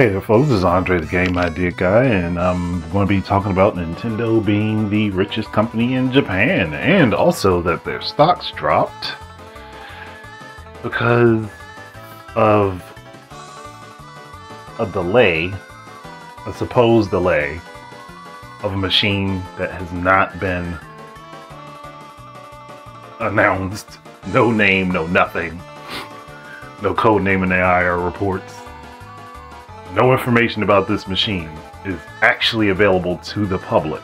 Hey there folks, this is Andre the Game Idea Guy and I'm going to be talking about Nintendo being the richest company in Japan and also that their stocks dropped because of a delay, a supposed delay of a machine that has not been announced. No name, no nothing. No code name in the IR reports no information about this machine is actually available to the public.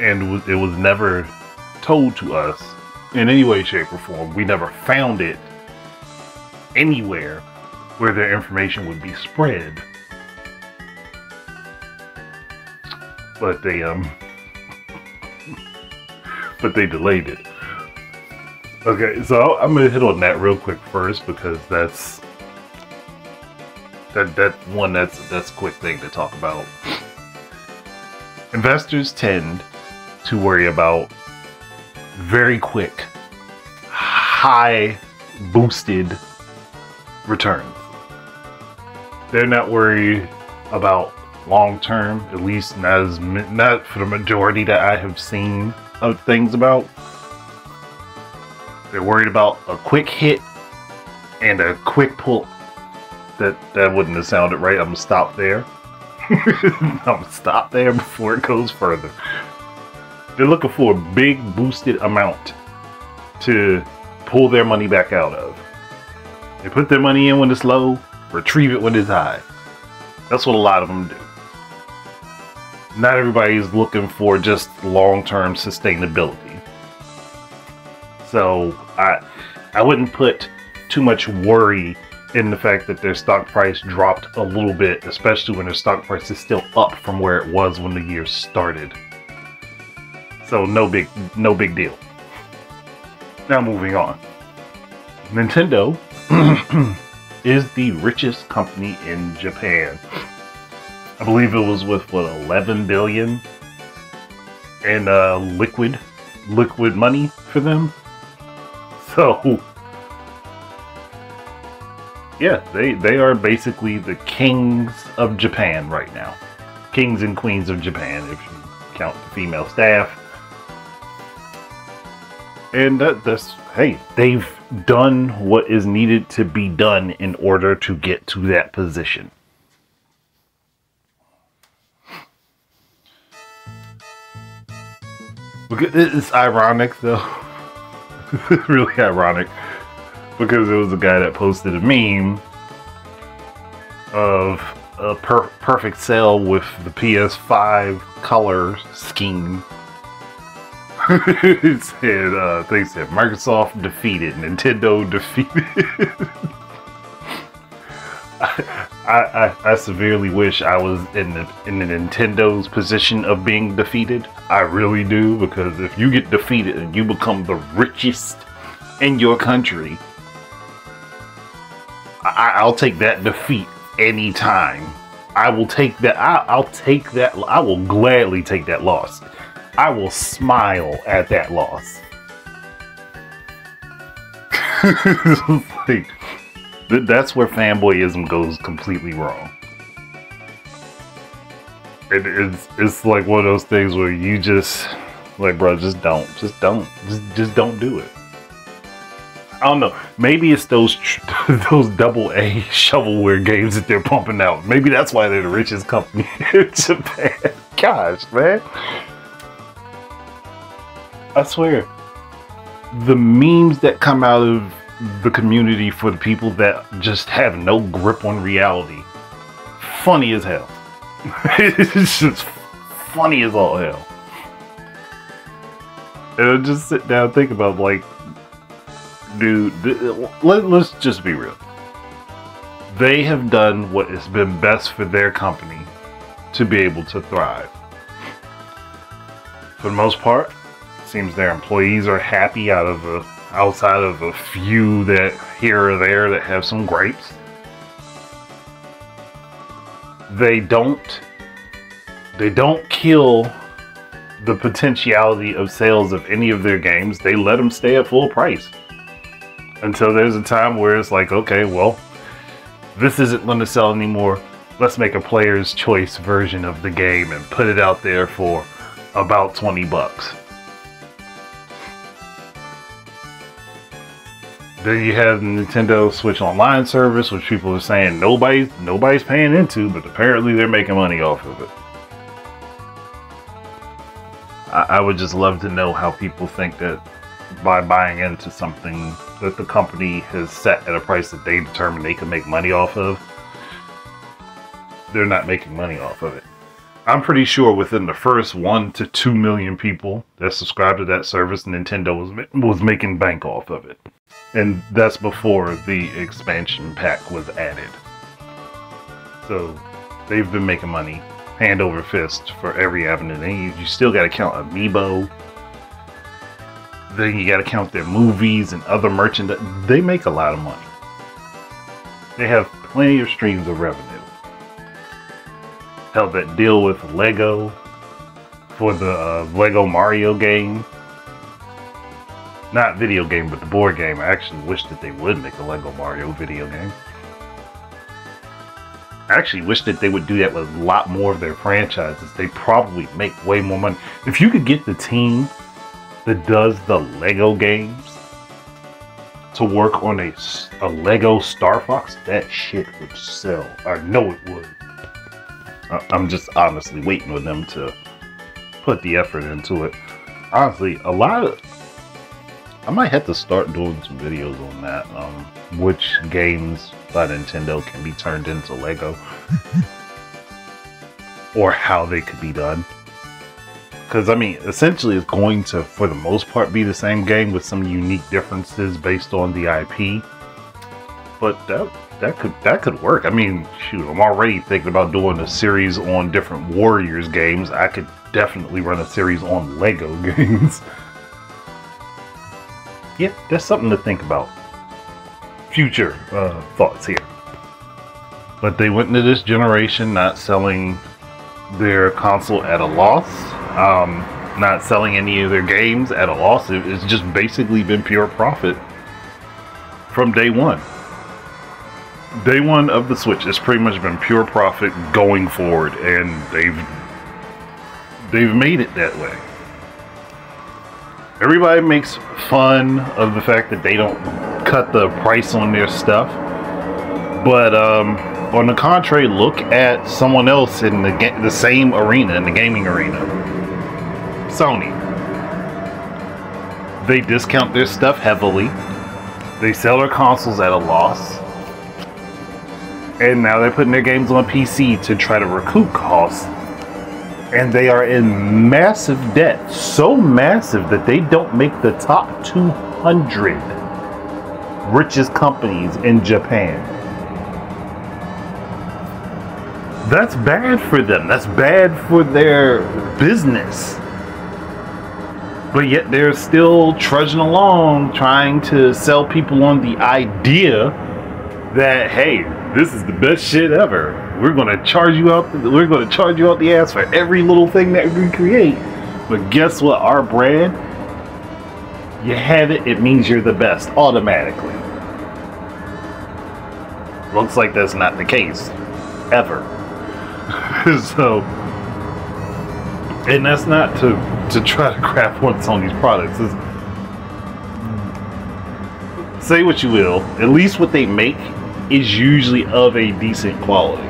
And it was never told to us in any way, shape, or form. We never found it anywhere where their information would be spread. But they, um, but they delayed it. Okay, so I'm gonna hit on that real quick first because that's that that one that's that's a quick thing to talk about. Investors tend to worry about very quick, high boosted returns. They're not worried about long term, at least not as not for the majority that I have seen of things about. They're worried about a quick hit and a quick pull that that wouldn't have sounded right. I'm gonna stop there. I'm gonna stop there before it goes further. They're looking for a big boosted amount to pull their money back out of. They put their money in when it's low, retrieve it when it's high. That's what a lot of them do. Not everybody's looking for just long-term sustainability. So I I wouldn't put too much worry in the fact that their stock price dropped a little bit, especially when their stock price is still up from where it was when the year started. So no big no big deal. Now moving on. Nintendo is the richest company in Japan. I believe it was with what 11 billion in uh, liquid liquid money for them. So yeah, they, they are basically the kings of Japan right now. Kings and queens of Japan, if you count the female staff. And that, that's, hey, they've done what is needed to be done in order to get to that position. Look, it's ironic, though. really ironic because it was a guy that posted a meme of a per perfect sale with the PS5 color scheme. it said, uh, they said Microsoft defeated, Nintendo defeated. I, I, I severely wish I was in the in the Nintendo's position of being defeated. I really do because if you get defeated and you become the richest in your country, I, will take that defeat anytime. I will take that. I, will take that. I will gladly take that loss. I will smile at that loss. like, that's where fanboyism goes completely wrong. It, it's it's like one of those things where you just like, bro, just don't, just don't, just just don't do it. I don't know. Maybe it's those those double A shovelware games that they're pumping out. Maybe that's why they're the richest company in Japan. Gosh, man. I swear. The memes that come out of the community for the people that just have no grip on reality. Funny as hell. it's just funny as all hell. And I just sit down and think about like dude, let, let's just be real. They have done what has been best for their company to be able to thrive. For the most part, it seems their employees are happy out of a outside of a few that here or there that have some grapes. They don't they don't kill the potentiality of sales of any of their games. They let them stay at full price until there's a time where it's like, okay, well, this isn't going to sell anymore. Let's make a player's choice version of the game and put it out there for about 20 bucks. Then you have the Nintendo Switch Online service, which people are saying nobody's nobody's paying into, but apparently they're making money off of it. I, I would just love to know how people think that by buying into something that the company has set at a price that they determine they can make money off of, they're not making money off of it. I'm pretty sure within the first one to two million people that subscribe to that service, Nintendo was was making bank off of it and that's before the expansion pack was added. So they've been making money hand over fist for every avenue. Then you, you still got to count Amiibo. Then you got to count their movies and other merchandise. They make a lot of money. They have plenty of streams of revenue. Held that deal with Lego for the uh, Lego Mario game not video game, but the board game. I actually wish that they would make a Lego Mario video game. I actually wish that they would do that with a lot more of their franchises. They probably make way more money. If you could get the team that does the Lego games to work on a, a Lego Star Fox, that shit would sell. I know it would. I'm just honestly waiting for them to put the effort into it. Honestly, a lot of I might have to start doing some videos on that. Um, which games by Nintendo can be turned into Lego, or how they could be done. Because I mean, essentially, it's going to, for the most part, be the same game with some unique differences based on the IP. But that that could that could work. I mean, shoot, I'm already thinking about doing a series on different Warriors games. I could definitely run a series on Lego games yeah, that's something to think about. Future uh, thoughts here. But they went into this generation not selling their console at a loss, um, not selling any of their games at a loss. It's just basically been pure profit from day one. Day one of the Switch, it's pretty much been pure profit going forward, and they've they've made it that way. Everybody makes fun of the fact that they don't cut the price on their stuff. But um, on the contrary, look at someone else in the the same arena, in the gaming arena. Sony. They discount their stuff heavily. They sell their consoles at a loss. And now they're putting their games on PC to try to recoup costs and they are in massive debt. So massive that they don't make the top 200 richest companies in Japan. That's bad for them. That's bad for their business. But yet they're still trudging along trying to sell people on the idea that, hey, this is the best shit ever we're gonna charge you out. We're gonna charge you out the ass for every little thing that we create. But guess what? Our brand, you have it. It means you're the best automatically. Looks like that's not the case, ever. so, and that's not to to try to crap on Sony's products. It's, say what you will, at least what they make is usually of a decent quality.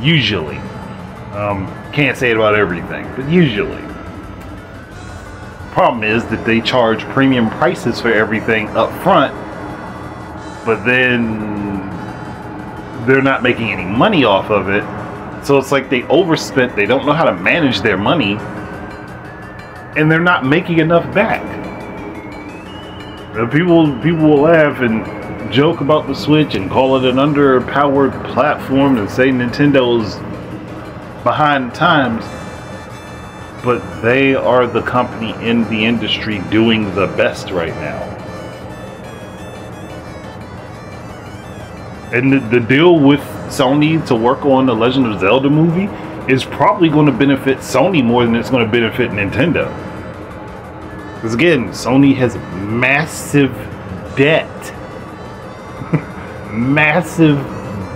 Usually. Um, can't say it about everything, but usually. Problem is that they charge premium prices for everything up front, but then they're not making any money off of it. So it's like they overspent, they don't know how to manage their money, and they're not making enough back. People people will laugh and joke about the Switch and call it an underpowered platform and say Nintendo's behind times, but they are the company in the industry doing the best right now. And the, the deal with Sony to work on the Legend of Zelda movie is probably going to benefit Sony more than it's going to benefit Nintendo. Because again, Sony has massive debt massive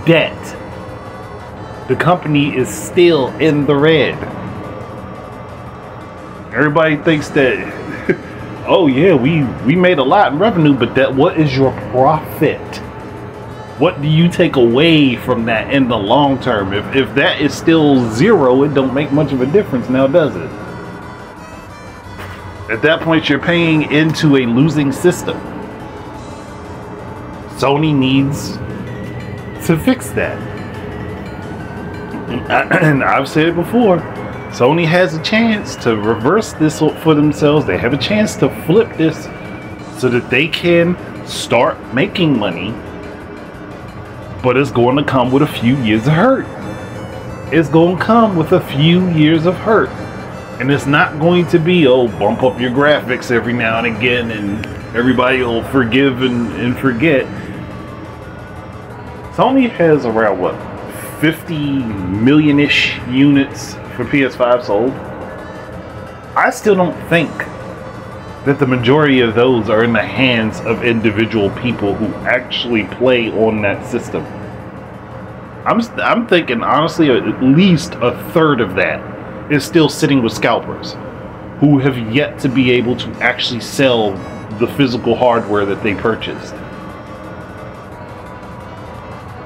debt. The company is still in the red. Everybody thinks that, oh yeah, we we made a lot in revenue, but that what is your profit? What do you take away from that in the long term? If if that is still zero, it don't make much of a difference now, does it? At that point, you're paying into a losing system. Sony needs to fix that. And I've said it before. Sony has a chance to reverse this for themselves. They have a chance to flip this so that they can start making money. But it's going to come with a few years of hurt. It's going to come with a few years of hurt. And it's not going to be, oh, bump up your graphics every now and again and everybody will forgive and, and forget. Sony has around what 50 million ish units for PS5 sold. I still don't think that the majority of those are in the hands of individual people who actually play on that system. I'm I'm thinking honestly at least a third of that is still sitting with scalpers who have yet to be able to actually sell the physical hardware that they purchased.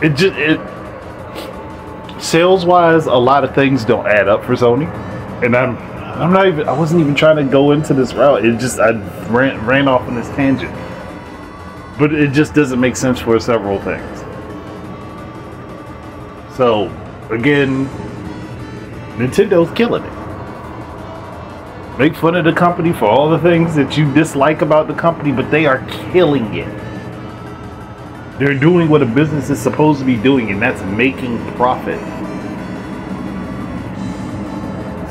It just it sales wise, a lot of things don't add up for Sony, and I'm I'm not even I wasn't even trying to go into this route. It just I ran ran off on this tangent, but it just doesn't make sense for several things. So again, Nintendo's killing it. Make fun of the company for all the things that you dislike about the company, but they are killing it. They're doing what a business is supposed to be doing, and that's making profit.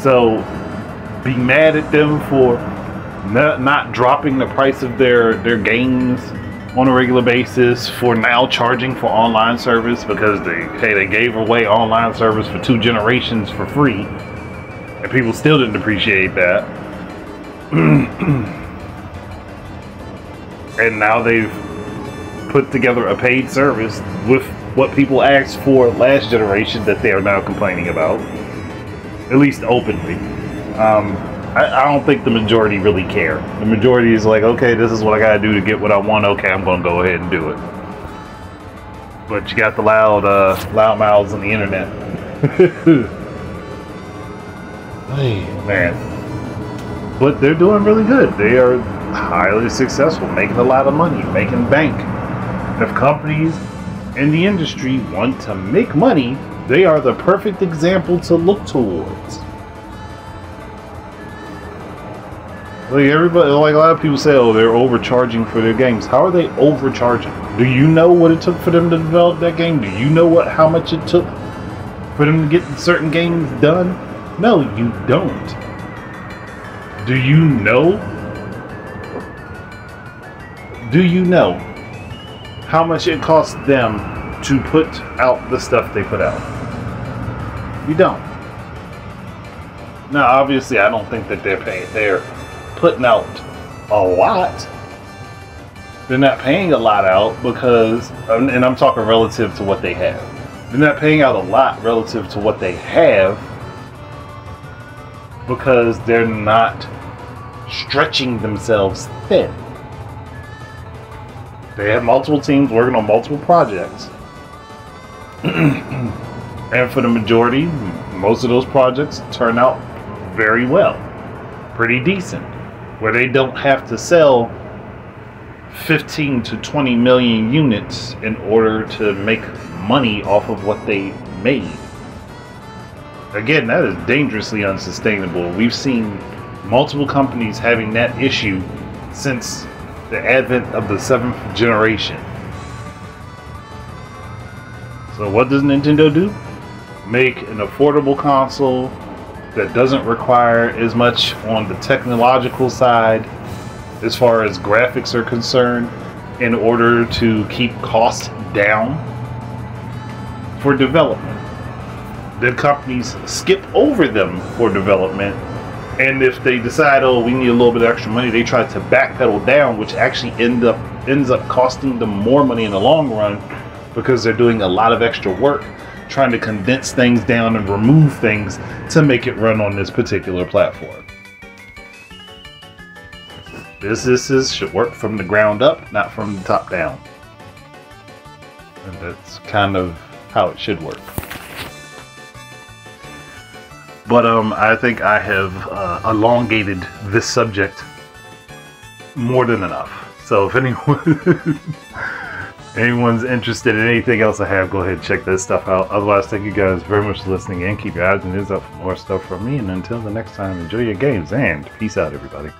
So, be mad at them for not, not dropping the price of their, their games on a regular basis, for now charging for online service because they hey they gave away online service for two generations for free, and people still didn't appreciate that. and now they've put together a paid service with what people asked for last generation that they are now complaining about, at least openly. Um, I, I, don't think the majority really care. The majority is like, okay, this is what I gotta do to get what I want. Okay, I'm gonna go ahead and do it. But you got the loud, uh, loud mouths on the internet. hey, man. But they're doing really good. They are highly successful, making a lot of money, making bank. If companies in the industry want to make money, they are the perfect example to look towards. Like everybody, like a lot of people say, oh, they're overcharging for their games. How are they overcharging? Do you know what it took for them to develop that game? Do you know what how much it took for them to get certain games done? No, you don't. Do you know? Do you know how much it costs them to put out the stuff they put out. You don't. Now, obviously, I don't think that they're paying. They're putting out a lot. They're not paying a lot out because, and I'm talking relative to what they have. They're not paying out a lot relative to what they have because they're not stretching themselves thin. They have multiple teams working on multiple projects. and for the majority, most of those projects turn out very well. Pretty decent. Where they don't have to sell 15 to 20 million units in order to make money off of what they made. Again, that is dangerously unsustainable. We've seen multiple companies having that issue since the advent of the seventh generation. So what does Nintendo do? Make an affordable console that doesn't require as much on the technological side as far as graphics are concerned in order to keep costs down for development. The companies skip over them for development and if they decide, oh, we need a little bit of extra money, they try to backpedal down, which actually end up ends up costing them more money in the long run because they're doing a lot of extra work trying to condense things down and remove things to make it run on this particular platform. Businesses should work from the ground up, not from the top down. And that's kind of how it should work. But um, I think I have uh, elongated this subject more than enough. So if anyone anyone's interested in anything else I have, go ahead and check that stuff out. Otherwise, thank you guys very much for listening and keep your eyes and ears up for more stuff from me. And until the next time, enjoy your games and peace out, everybody.